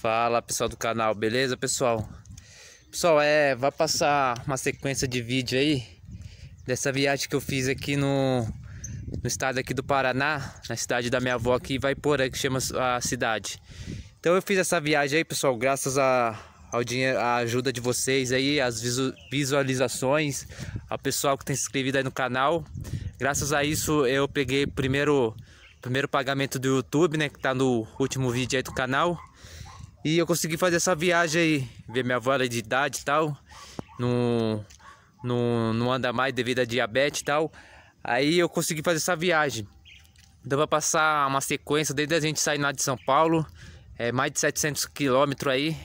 Fala pessoal do canal, beleza pessoal? Pessoal, é, vai passar uma sequência de vídeo aí Dessa viagem que eu fiz aqui no, no estado aqui do Paraná Na cidade da minha avó aqui, vai por aí que chama a cidade Então eu fiz essa viagem aí pessoal, graças a, ao dinheiro, a ajuda de vocês aí As visualizações, ao pessoal que tem se inscrito aí no canal Graças a isso eu peguei primeiro primeiro pagamento do YouTube, né, que tá no último vídeo aí do canal. E eu consegui fazer essa viagem aí, ver minha avó de idade e tal, não, não, não anda mais devido a diabetes e tal. Aí eu consegui fazer essa viagem. Então vai passar uma sequência desde a gente sair lá de São Paulo, é mais de 700 quilômetros aí,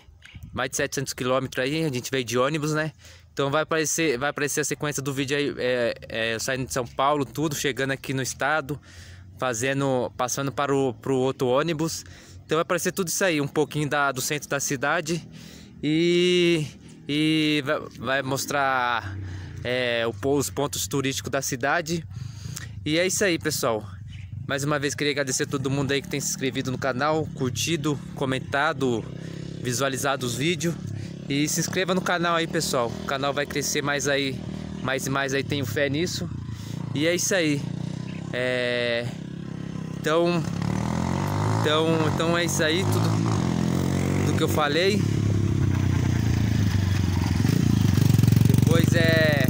mais de 700 quilômetros aí, a gente veio de ônibus, né? Então vai aparecer, vai aparecer a sequência do vídeo aí, é, é, saindo de São Paulo, tudo, chegando aqui no estado, fazendo, passando para o pro outro ônibus. Então vai aparecer tudo isso aí, um pouquinho da, do centro da cidade e, e vai, mostrar é, os pontos turísticos da cidade. E é isso aí, pessoal. Mais uma vez queria agradecer a todo mundo aí que tem se inscrito no canal, curtido, comentado, visualizado os vídeos. E se inscreva no canal aí, pessoal. O canal vai crescer mais aí, mais e mais aí, tenho fé nisso. E é isso aí. É... Então, então, então é isso aí, tudo do que eu falei. Depois é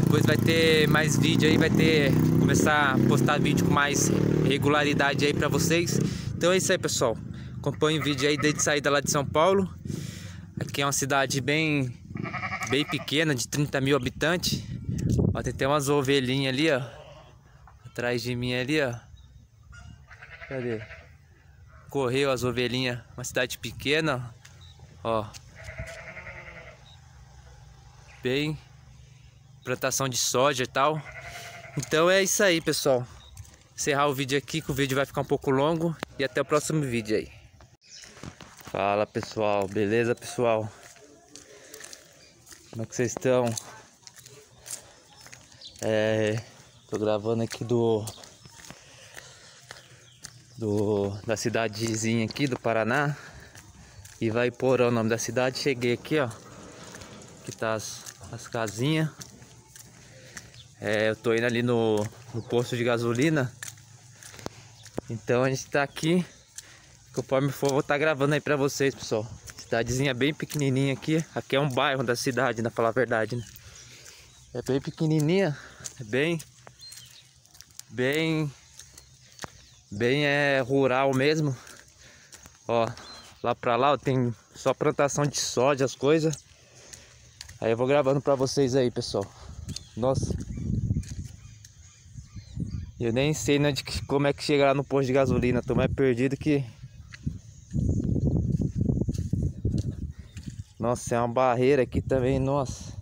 depois vai ter mais vídeo aí, vai ter começar a postar vídeo com mais regularidade aí para vocês. Então é isso aí, pessoal. Acompanhe o vídeo aí desde saída lá de São Paulo. Aqui é uma cidade bem bem pequena, de 30 mil habitantes. Ó, tem até umas ovelhinhas ali, ó. Atrás de mim ali, ó. Cadê? Correu as ovelhinhas, uma cidade pequena, ó. Bem plantação de soja e tal. Então é isso aí, pessoal. Encerrar o vídeo aqui, que o vídeo vai ficar um pouco longo e até o próximo vídeo aí. Fala, pessoal. Beleza, pessoal? Como é que vocês estão? É, tô gravando aqui do do, da cidadezinha aqui do Paraná. E vai por o nome da cidade. Cheguei aqui, ó. Aqui tá as, as casinhas. É, eu tô indo ali no, no posto de gasolina. Então a gente tá aqui. Conforme for, vou estar tá gravando aí pra vocês, pessoal. Cidadezinha bem pequenininha aqui. Aqui é um bairro da cidade, na falar a verdade, né? É bem pequenininha. É bem... Bem bem é rural mesmo. Ó, lá pra lá ó, tem só plantação de soja, as coisas. Aí eu vou gravando pra vocês aí, pessoal. Nossa. Eu nem sei né, de como é que chega lá no posto de gasolina. Tô mais perdido que... Nossa, é uma barreira aqui também, nossa.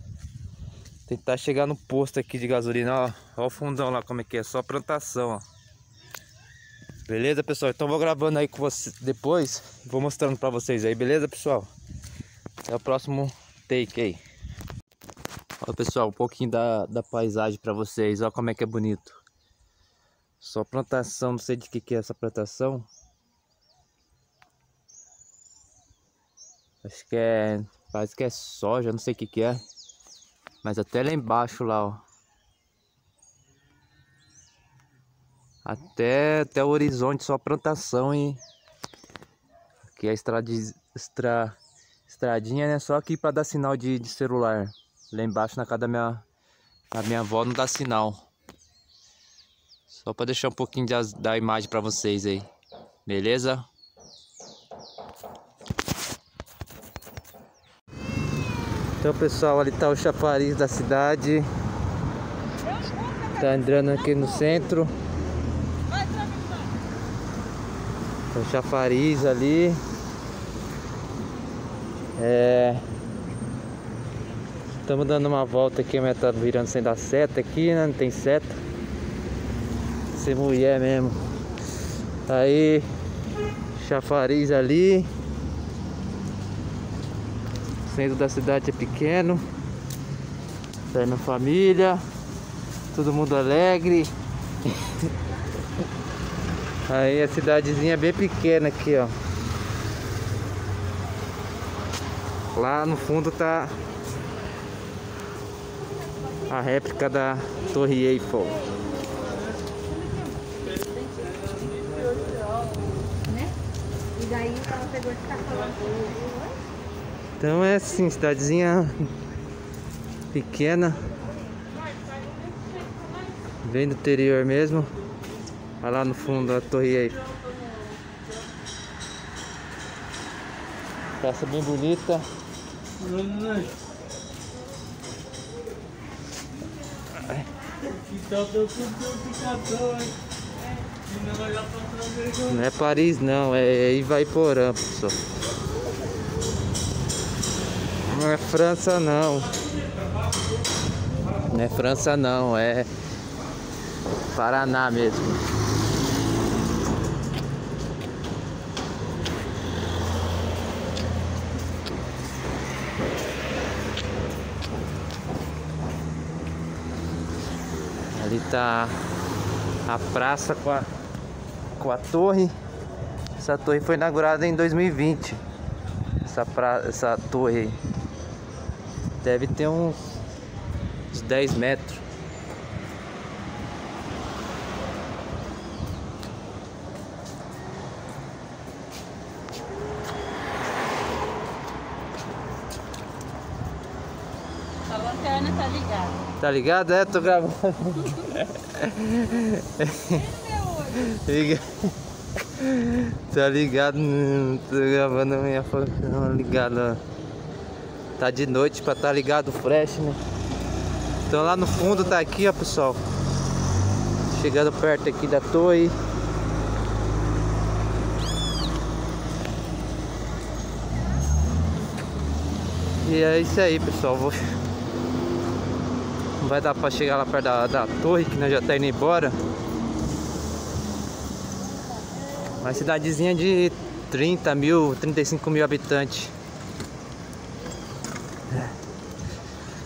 Tentar chegar no posto aqui de gasolina, ó. Ó o fundão lá como é que é, só plantação, ó. Beleza, pessoal? Então vou gravando aí com vocês depois. Vou mostrando pra vocês aí, beleza, pessoal? Até o próximo take aí. Ó, pessoal, um pouquinho da, da paisagem pra vocês. Ó como é que é bonito. Só plantação, não sei de que que é essa plantação. Acho que é... Parece que é soja, não sei o que que é. Mas até lá embaixo lá, ó. Até, até o horizonte só plantação e aqui é a estrada, estra, estradinha né? Só aqui para dar sinal de, de, celular. Lá embaixo na casa da minha da minha avó não dá sinal. Só para deixar um pouquinho de, da imagem para vocês aí. Beleza? Então pessoal ali tá o chafariz da cidade. Tá entrando aqui no centro Tem chafariz ali. É... Estamos dando uma volta aqui, mas tá virando sem dar seta aqui, né? Não tem seta. Ser mulher mesmo. Aí, chafariz ali. O centro da cidade é pequeno. Minha família. Todo mundo alegre. Aí a cidadezinha é bem pequena aqui, ó. Lá no fundo tá a réplica da Torre Eiffel. Né? Então é assim, cidadezinha pequena. Bem do interior mesmo. Olha lá no fundo a torre Eiffel. Praça bem bonita. Não é Paris não, é Ivaiporã, pessoal. Não é França não. Não é França não, é Paraná mesmo. Tá a praça com a, com a torre. Essa torre foi inaugurada em 2020. Essa, pra, essa torre. Deve ter uns, uns 10 metros. A lanterna tá ligada. Tá ligado? É, tô gravando. Tá ligado? Tô gravando a minha foto ligado. ó. Tá de noite pra tá ligado o né? Então lá no fundo tá aqui, ó, pessoal. Chegando perto aqui da torre. E é isso aí, pessoal. Vou... Vai dar pra chegar lá perto da, da torre, que nós já tá indo embora. Uma cidadezinha de 30 mil, 35 mil habitantes.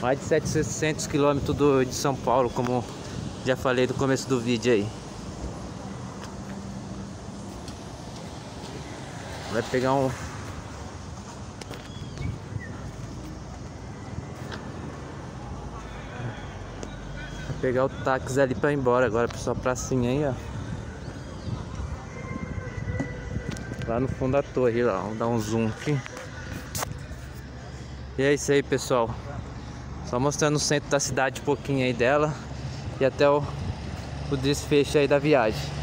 Mais de 700 quilômetros do, de São Paulo, como já falei no começo do vídeo aí. Vai pegar um. Pegar o táxi ali pra ir embora agora, pessoal, pracinha aí, ó. Lá no fundo da torre, lá, vamos dar um zoom aqui. E é isso aí, pessoal. Só mostrando o centro da cidade um pouquinho aí dela e até o, o desfecho aí da viagem.